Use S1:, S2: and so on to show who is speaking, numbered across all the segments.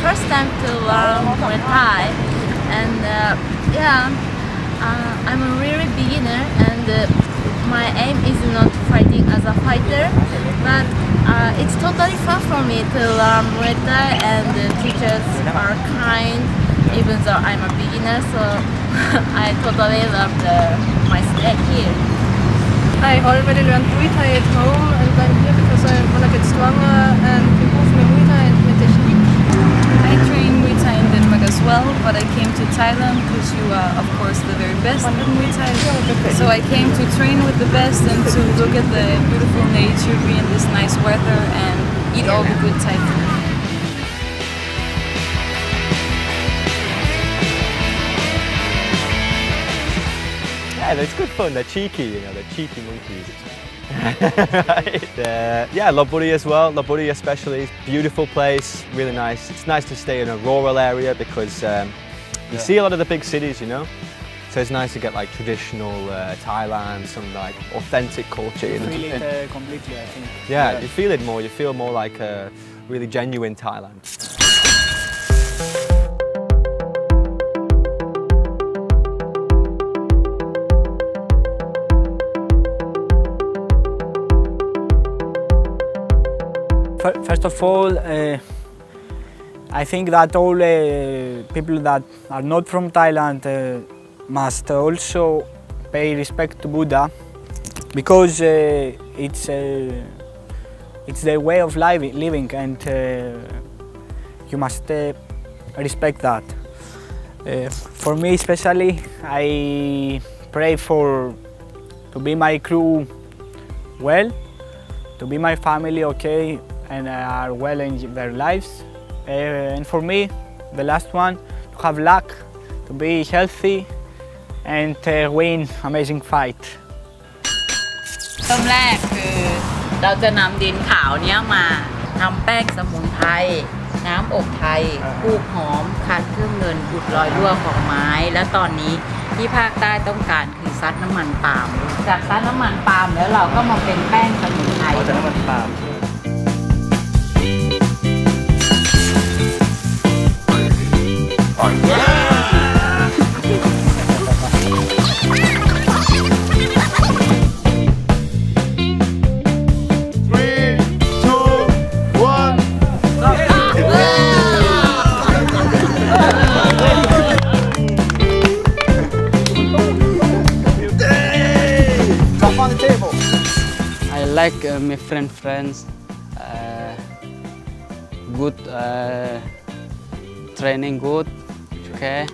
S1: first time to learn Muay Thai, and uh, yeah, uh, I'm a really beginner, and uh, my aim is not fighting as a fighter, but uh, it's totally fun for me to learn Muay Thai, and the teachers are kind, even though I'm a beginner, so I totally love the, my stay here.
S2: I already learned Muay Thai at home and I'm here because I want to get stronger and improve my Muay
S3: I train Muay Thai in Denmark as well, but I came to Thailand because you are, of course, the very best at Muay Thai. So I came to train with the best and to look at the beautiful nature, be in this nice weather, and eat all the good Thai food.
S4: Yeah, it's good fun. They're cheeky, you know, they're cheeky monkeys. right. uh, yeah, Lopburi as well. Lopburi especially, beautiful place, really nice. It's nice to stay in a rural area because um, you yeah. see a lot of the big cities, you know. So it's nice to get like traditional uh, Thailand, some like authentic culture.
S5: You feel it uh, completely, I think.
S4: Yeah, yeah, you feel it more. You feel more like a really genuine Thailand.
S5: First of all, uh, I think that all uh, people that are not from Thailand uh, must also pay respect to Buddha because it's it's their way of living and you must respect that. for me especially, I pray for to be my crew well, to be my family okay, and are well in their lives. Uh, and for me, the last one, to have luck, to be healthy and uh, win amazing fight.
S6: เริ่มแรกคือเราจะนำดินขาวเนี้ยมาทำแป้งสมุนไพรน้ำอบไทยคูกหอมคันเครื่องเงินอุดรอยรั่วของไม้ และตอนนี้ที่ภาคใต้ต้องการคือซัดน้ำมันปาล์มจากซัดน้ำมันปาล์มแล้วเราก็มาเป็นแป้งสมุนไพรจากน้ำมันปาล์ม
S7: like uh, my friend friends uh, good uh, training good okay?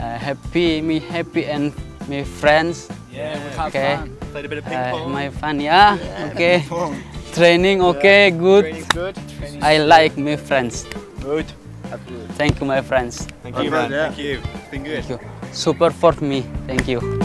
S7: Uh, happy me happy and my friends
S4: yeah we okay? fun. played a bit of ping uh, pong.
S7: my fun yeah, yeah okay. training okay yeah. good,
S4: good.
S7: I like my friends.
S4: Good.
S7: Thank you my friends.
S4: Thank you man. yeah. thank you. It's been good.
S7: Thank you. super for me. Thank you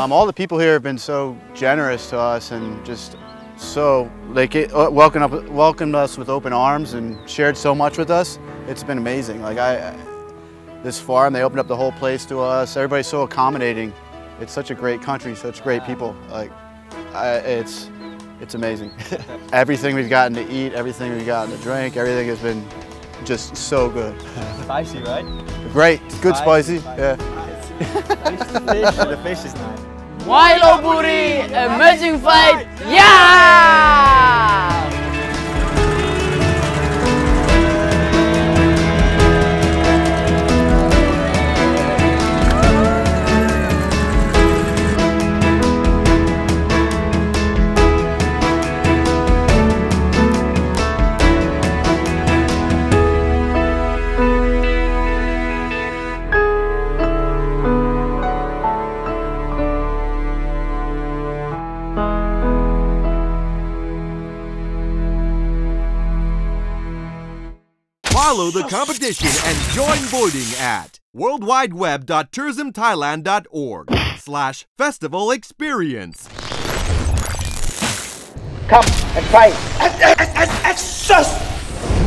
S8: um, all the people here have been so generous to us and just so like it, uh, welcomed, up, welcomed us with open arms and shared so much with us. It's been amazing. Like I, this farm, they opened up the whole place to us. Everybody's so accommodating. It's such a great country, such great people. Like I, it's, it's amazing. everything we've gotten to eat, everything we've gotten to drink, everything has been just so good.
S4: Spicy, right?
S8: Great, good spicy, spicy. yeah.
S4: the fish is.
S7: Muay Lopburi, amazing fight, yeah!
S9: Follow the competition and join voting at worldwideweb.tourismthailand.org slash festival experience.
S10: Come and fight.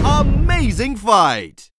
S9: Amazing fight!